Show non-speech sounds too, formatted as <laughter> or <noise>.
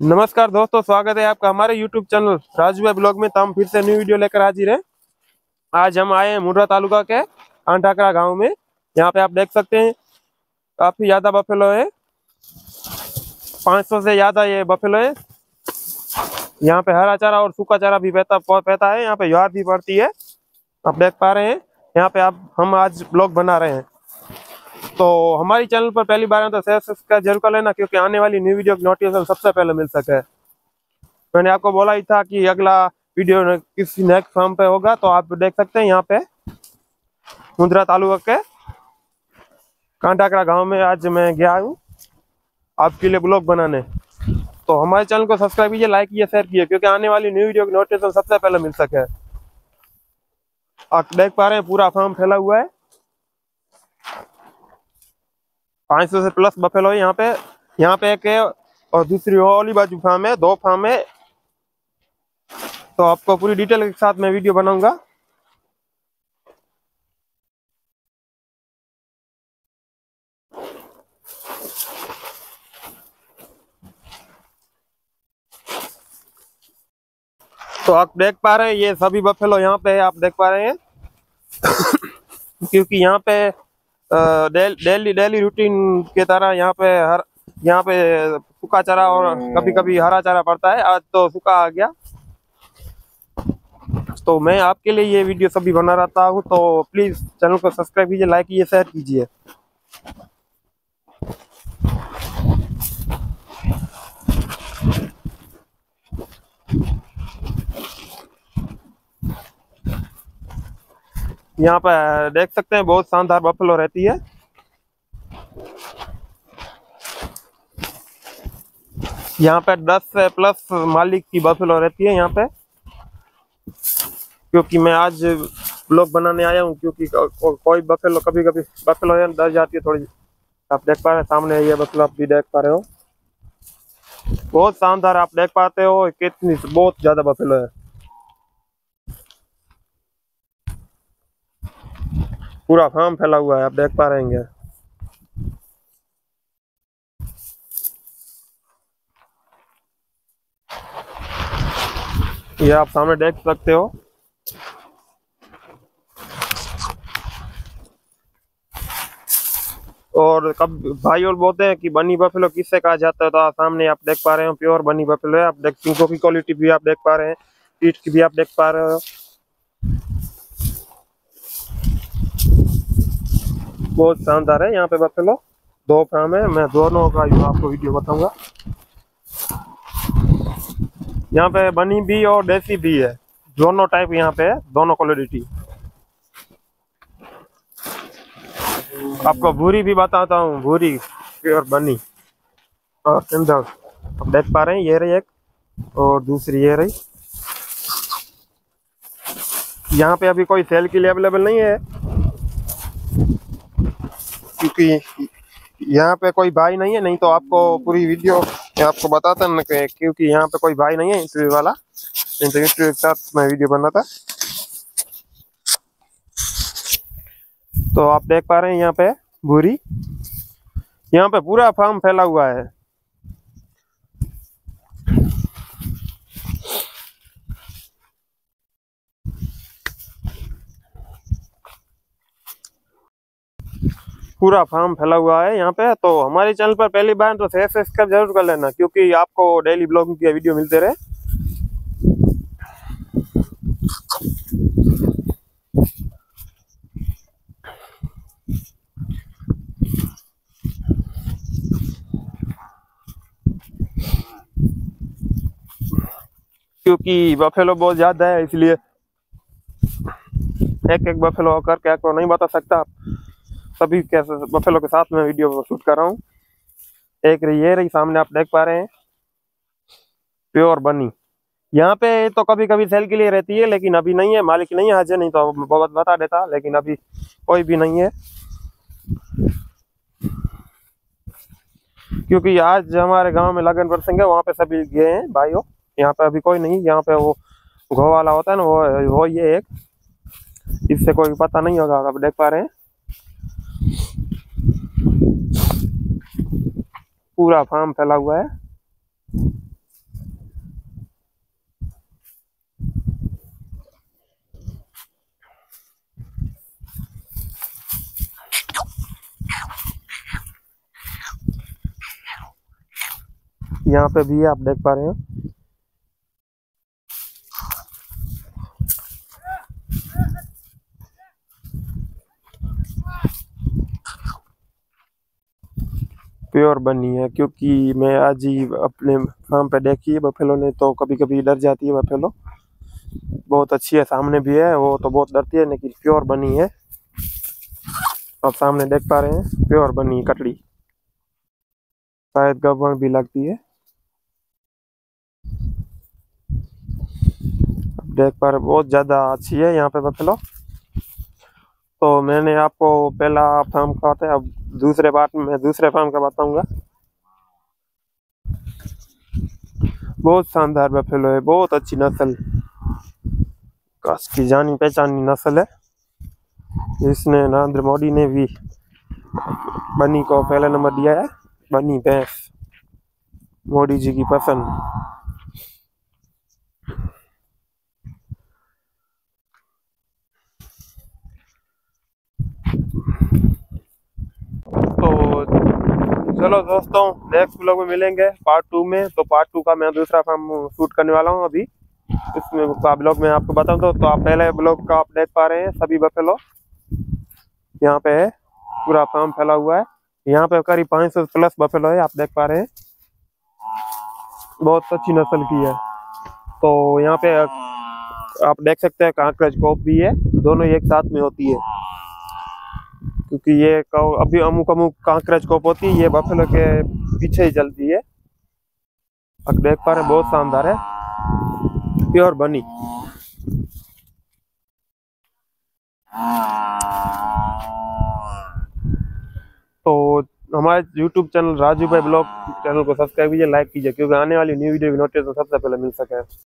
नमस्कार दोस्तों, स्वागत है आपका हमारे YouTube चैनल राजू ब्लॉग में। तो हम फिर से न्यू वीडियो लेकर हाजिर हैं। आज हम आए हैं मुर्रा तालुका के आंटाकरा गाँव में। यहाँ पे आप देख सकते हैं, काफ़ी ज़्यादा बफेलो है। 500 से ज़्यादा ये बफेलो है। यहाँ पे हरा चारा और सूखा चारा भी पैता पैता है। यहाँ पे ज्वार भी पड़ती है। आप देख पा रहे हैं। यहाँ पे आप, हम आज ब्लॉग बना रहे हैं। तो हमारी चैनल पर पहली बार तो सब्सक्राइब ज़रूर कर लेना, क्योंकि आने वाली न्यू वीडियो की नोटिफिकेशन सबसे पहले मिल सके। मैंने आपको बोला ही था कि अगला वीडियो किसी नेक्स्ट फॉर्म पे होगा तो आप देख सकते हैं यहाँ पे। मुद्रा तालुका के कांटाकड़ा गाँव में आज मैं गया हूँ आपके लिए ब्लॉग बनाने। तो हमारे चैनल को सब्सक्राइब कीजिए लाइक कीजिए शेयर कीजिए, क्योंकि आने वाली न्यू वीडियो की नोटिफिकेशन सबसे पहले मिल सके। आप देख पा रहे हैं पूरा फॉर्म फैला हुआ है। पाँच सौ से प्लस बफेलो है यहाँ पे। यहाँ पे एक है और दूसरी वाली बाजू फार्म है, दो फार्म है। तो आपको पूरी डिटेल के साथ मैं वीडियो बनाऊँगा। तो आप देख पा रहे हैं, ये सभी बफेलो यहाँ पे आप देख पा रहे हैं। <coughs> क्योंकि यहाँ पे डेली डेली रूटीन के तरह यहाँ पे हर, यहाँ पे सूखा चारा और कभी कभी हरा चारा पड़ता है। आज तो सूखा आ गया। तो मैं आपके लिए ये वीडियो सभी बना रहता हूँ। तो प्लीज़ चैनल को सब्सक्राइब कीजिए, लाइक कीजिए शेयर कीजिए। यहाँ पे देख सकते हैं बहुत शानदार बफलो रहती है। यहाँ पे 10 से प्लस मालिक की बफलो रहती है यहाँ पे। क्योंकि मैं आज ब्लॉग बनाने आया हूँ क्योंकि को, को, कोई बफेलो कभी कभी बफेलो है डर जाती है थोड़ी आप देख पा रहे हैं सामने ये बफेलो आप भी देख पा रहे हो। बहुत शानदार आप देख पाते हो कितनी बहुत ज़्यादा बफेलो है। पूरा फार्म फैला हुआ है, आप देख पा रहे हैं ये आप सामने देख सकते हो। और कब भाई और बोलते हैं कि बनी बफेलो किससे कहा जाता है तो आप सामने आप देख पा रहे हो, प्योर बनी बफेलो है। आप देख, पिंको की क्वालिटी भी आप देख पा रहे हैं पीठ की भी आप देख पा रहे हो। बहुत शानदार है। यहाँ पे बफेलो दो फार्म है। मैं दोनों का आपको वीडियो बताऊँगा। यहाँ पे बनी भी और देसी भी है। दोनों टाइप यहाँ पे है। दोनों क्वालिटी आपको भूरी भी बताता हूँ। भूरी और बनी। और सिंधर आप देख पा रहे हैं, ये रही एक। और दूसरी ये रही। यहाँ पे अभी कोई सेल के लिए अवेलेबल नहीं है। क्योंकि यहाँ पे कोई भाई नहीं है, नहीं तो आपको पूरी वीडियो आपको बताता ना क्योंकि यहाँ पे कोई भाई नहीं है इंटरव्यू वाला। इंटरव्यू के साथ मैं वीडियो बना था। तो आप देख पा रहे हैं यहाँ पे भूरी। यहाँ पे पूरा फार्म फैला हुआ है। पूरा फार्म फैला हुआ है यहाँ पे तो हमारे चैनल पर पहली बार तो सब्सक्राइब ज़रूर कर लेना, क्योंकि आपको डेली ब्लॉगिंग के वीडियो मिलते रहे। क्योंकि बफेलो बहुत ज़्यादा है, इसलिए एक एक बफेलो करके आपको नहीं बता सकता सभी कैसे बफेलो के साथ में वीडियो शूट कर रहा हूँ। एक रही, ये रही, सामने आप देख पा रहे हैं। प्योर बनी। यहाँ पे तो कभी कभी सेल के लिए रहती है, लेकिन अभी नहीं है, मालिक नहीं है आज नहीं तो बहुत बता देता, लेकिन अभी कोई भी नहीं है। क्योंकि आज हमारे गाँव में लगन प्रसंग है, वहाँ पे सभी गए हैं, भाइयों। यहाँ पे अभी कोई नहीं, यहाँ पे वो घो वाला होता है ना, वो वो ये एक। इससे कोई पता नहीं होगा, आप देख पा रहे हैं। पूरा फार्म फैला हुआ है। यहाँ पे भी आप देख पा रहे हैं। प्योर बनी है, क्योंकि मैं आज ही अपने फार्म पे देखी है बफेलो ने तो कभी कभी डर जाती है बफेलो। बहुत अच्छी है, सामने भी है, वो तो बहुत डरती है, लेकिन प्योर बनी है। आप सामने देख पा रहे हैं प्योर बनी कटड़ी। शायद गबन भी लगती है। देख पा रहे बहुत ज़्यादा अच्छी है यहाँ पे बफेलो। तो मैंने आपको पहला फार्म का था, अब दूसरे बात में दूसरे फार्म का बताऊँगा। बहुत शानदार बफेलो है, बहुत अच्छी नस्ल। की जानी पहचानी नस्ल है। इसने नरेंद्र मोदी ने भी बनी को पहला नंबर दिया है, बनी भैंस। मोदी जी की पसंद। चलो दोस्तों नेक्स्ट ब्लॉग में मिलेंगे पार्ट टू में। तो पार्ट टू का मैं दूसरा फार्म शूट करने वाला हूँ अभी। इसमें ब्लॉग में आपको बताऊँ तो, तो आप पहले ब्लॉग का आप देख पा रहे हैं सभी बफेलो यहाँ पे है पूरा फार्म फैला हुआ है। यहाँ पे करीब पाँच सौ प्लस बफेलो है आप देख पा रहे हैं। बहुत अच्छी नस्ल की है। तो यहाँ पे आप देख सकते हैं कांकरेज कोप भी है दोनों एक साथ में होती है। क्योंकि ये अभी अमुक अमुक कांकरेज कोप होती है, ये बफेलो के पीछे ही चलती है। अब देख पा रहे बहुत शानदार है। प्योर बनी। तो हमारे YouTube channel Raju Bhai blog channel को सब्सक्राइब कीजिए, लाइक कीजिए, क्योंकि आने वाली न्यू वीडियो की नोटिस सबसे पहले मिल सके।